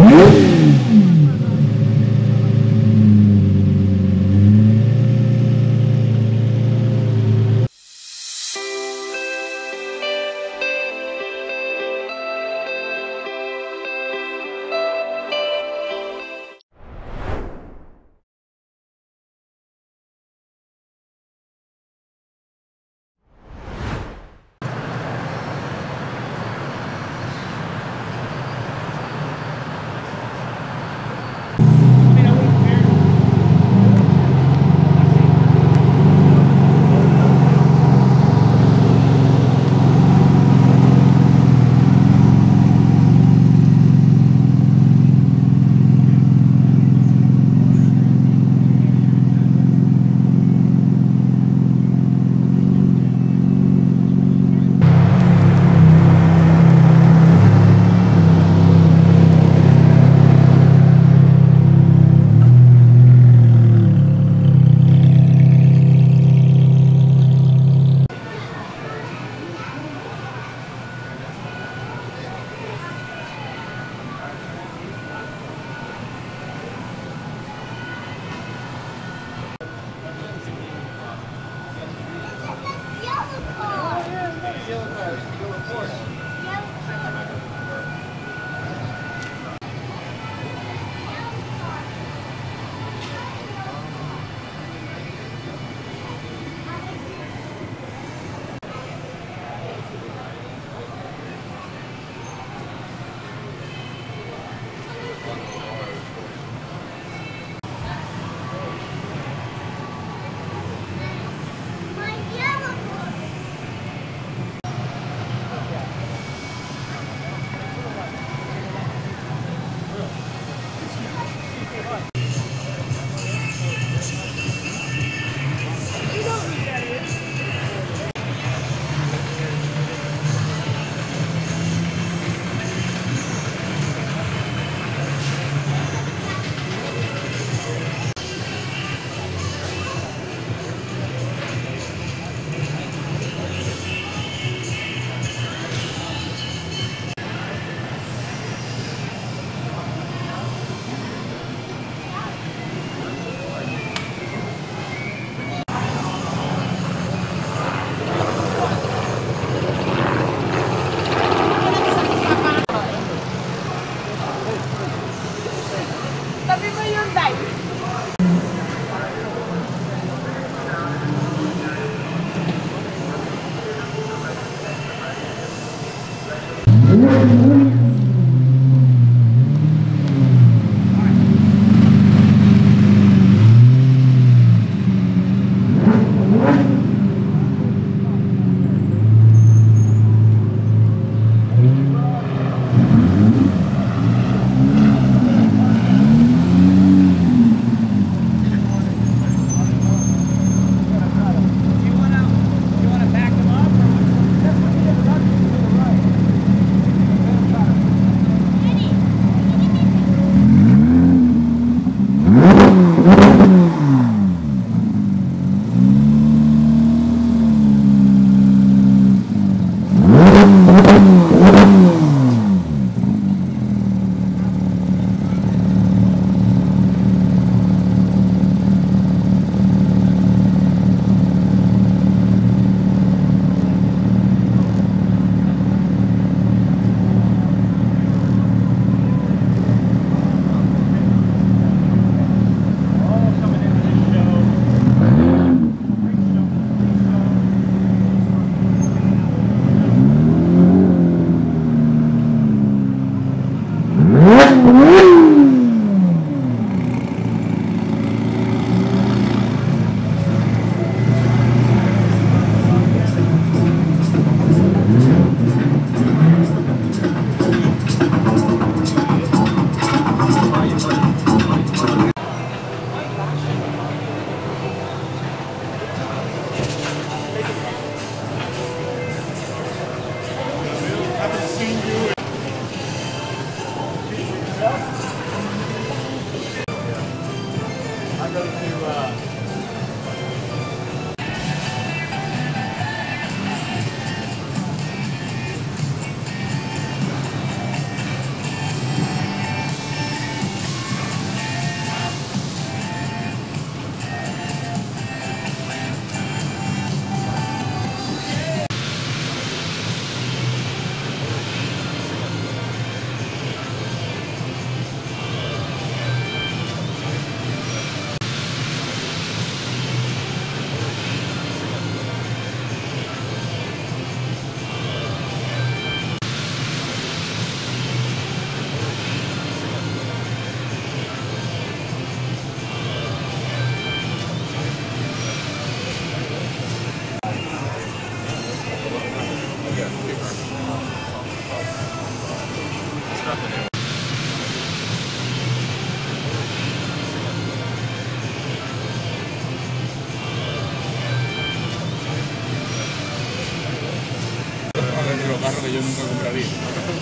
¿Mm? Hallelujah. yo nunca compraría.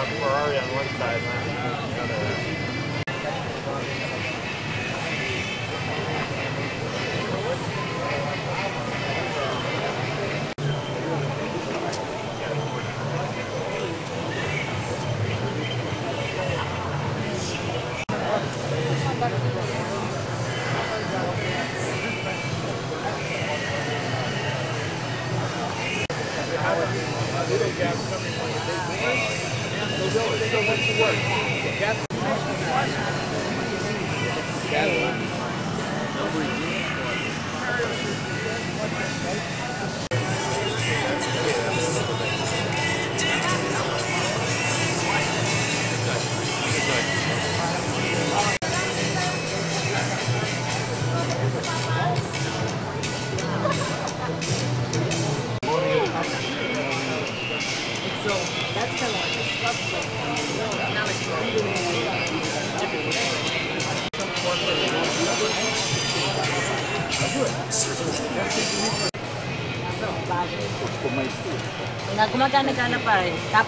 It's uh, Ferrari on one side, Lamborghini ครับ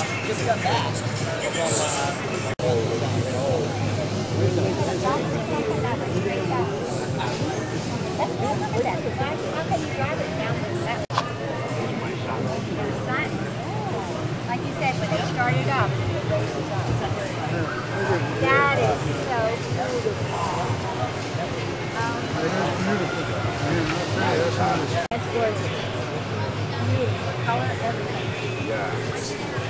is so beautiful. Um, that's gorgeous. Beautiful color, everything. Yeah.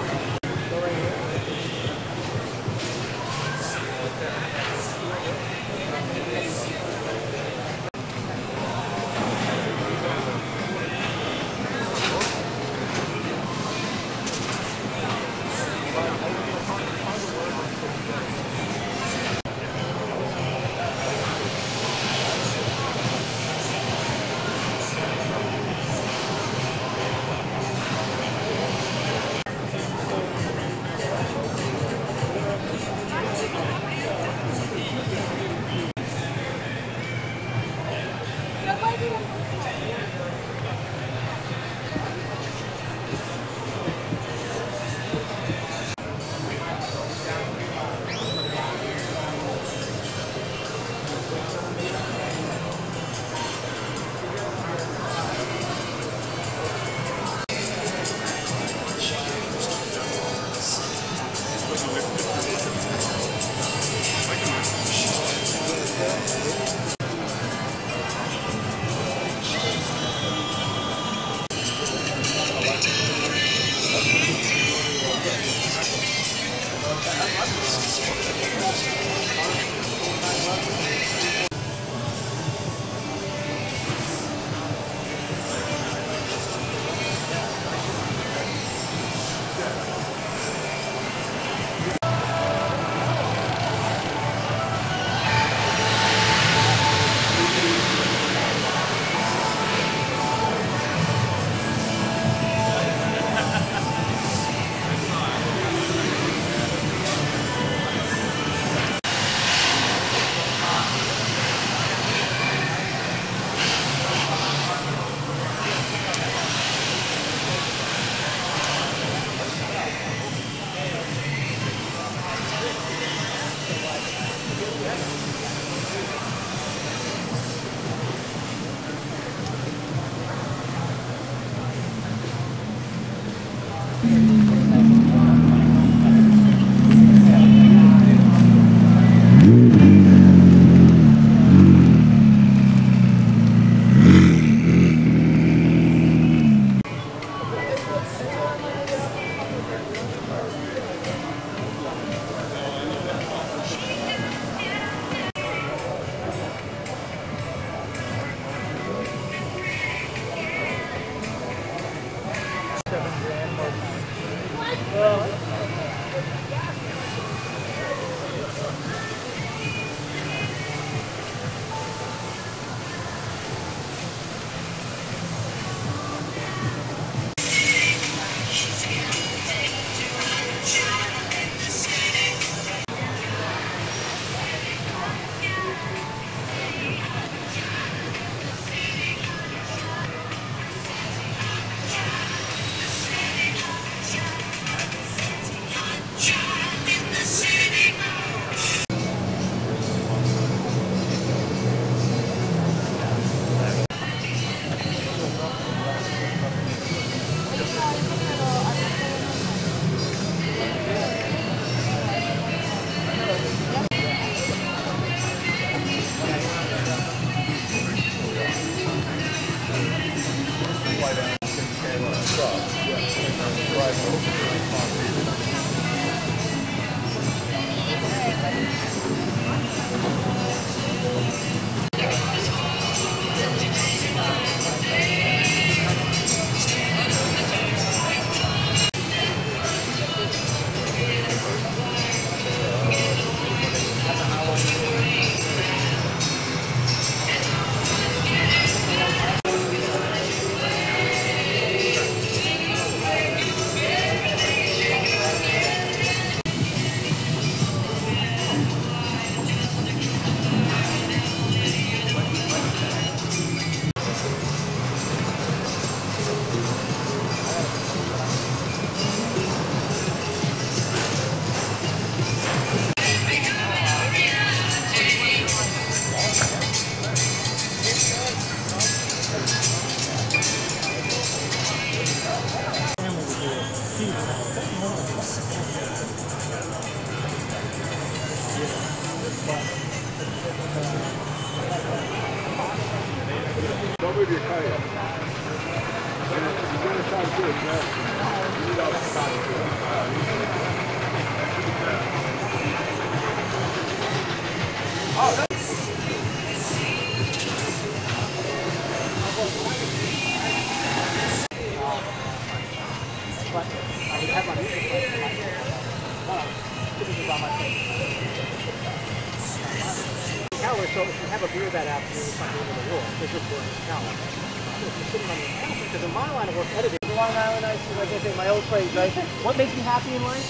so if you have a beer that afternoon, it's like the end of the world because you're burning calories. So if you're sitting on your house, because in my line of work, editing, Long Island Ice Tea, like I say, my old phrase, right? What makes me happy in life?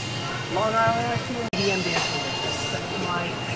Long Island Ice Tea and DM dancing. That's my